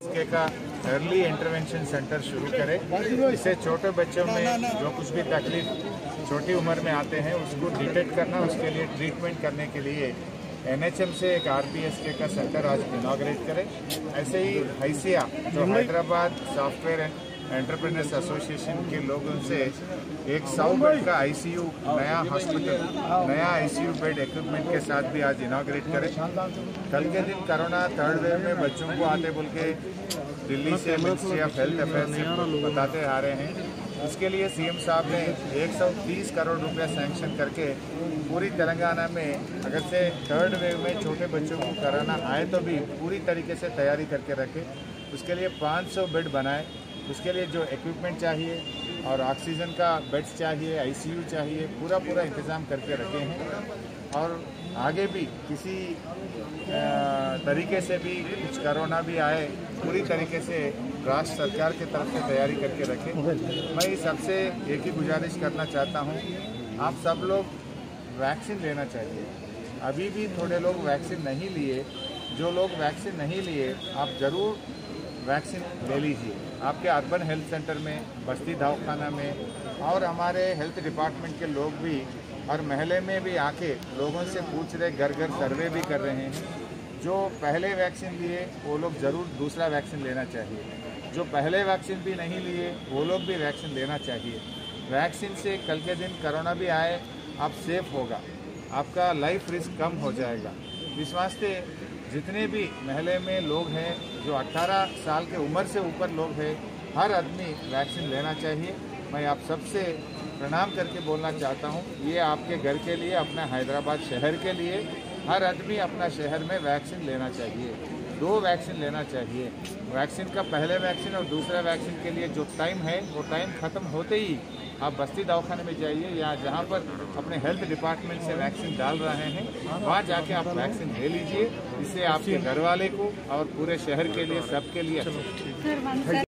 के का early intervention centre शुरू करें। इससे छोटे बच्चों में जो कुछ भी तकलीफ़ छोटी उम्र में आते हैं उसको डिटेक्ट करना उसके लिए ट्रीटमेंट करने के लिए एनएचएम से एक आरपीएसके का सेंटर आज इनाग्रेट करें। ऐसे ही हैसिया जो हैदराबाद सॉफ्टवेयर एंटरप्रेन्योर्स एसोसिएशन के लोगों से एक सौ बेड का आईसीयू नया हॉस्पिटल नया आईसीयू बेड इक्विपमेंट के साथ भी आज इनाग्रेट करें। कल के दिन कोरोना थर्ड वेव में बच्चों को आते बोल के दिल्ली से मिनिस्ट्री ऑफ़ हेल्थ अफेयर से बताते आ रहे हैं। उसके लिए सीएम साहब ने 130 करोड़ रुपया सैंक्शन करके पूरी तेलंगाना में, अगर से थर्ड वेव में छोटे बच्चों को कोरोना आए तो भी पूरी तरीके से तैयारी करके रखें। उसके लिए 500 बेड बनाए। उसके लिए जो इक्विपमेंट चाहिए और ऑक्सीजन का बेड्स चाहिए आईसीयू चाहिए पूरा पूरा इंतज़ाम करके रखे हैं। और आगे भी किसी तरीके से भी कुछ कोरोना भी आए, पूरी तरीके से राष्ट्र सरकार की तरफ़ से तैयारी करके रखें। मैं सबसे एक ही गुजारिश करना चाहता हूँ, आप सब लोग वैक्सीन लेना चाहिए। अभी भी थोड़े लोग वैक्सीन नहीं लिए, जो लोग वैक्सीन नहीं लिए, आप ज़रूर वैक्सीन ले लीजिए। आपके अर्बन हेल्थ सेंटर में, बस्ती दवाखाना में, और हमारे हेल्थ डिपार्टमेंट के लोग भी, और महले में भी आके लोगों से पूछ रहे घर घर सर्वे भी कर रहे हैं। जो पहले वैक्सीन लिए, वो लोग ज़रूर दूसरा वैक्सीन लेना चाहिए। जो पहले वैक्सीन भी नहीं लिए, वो लोग भी वैक्सीन लेना चाहिए। वैक्सीन से कल के दिन कोरोना भी आए आप सेफ़ होगा। आपका लाइफ रिस्क कम हो जाएगा। इस वास्ते जितने भी महले में लोग हैं, जो 18 साल के उम्र से ऊपर लोग हैं, हर आदमी वैक्सीन लेना चाहिए। मैं आप सबसे प्रणाम करके बोलना चाहता हूँ, ये आपके घर के लिए, अपना हैदराबाद शहर के लिए, हर आदमी अपना शहर में वैक्सीन लेना चाहिए। दो वैक्सीन लेना चाहिए। वैक्सीन का पहले वैक्सीन और दूसरा वैक्सीन के लिए जो टाइम है, वो टाइम ख़त्म होते ही आप बस्ती दवाखाने में जाइए या जहाँ पर अपने हेल्थ डिपार्टमेंट से वैक्सीन डाल रहे हैं, वहाँ जाके आप वैक्सीन ले लीजिए। इससे आपके घर वाले को और पूरे शहर के लिए, सबके लिए अच्छा।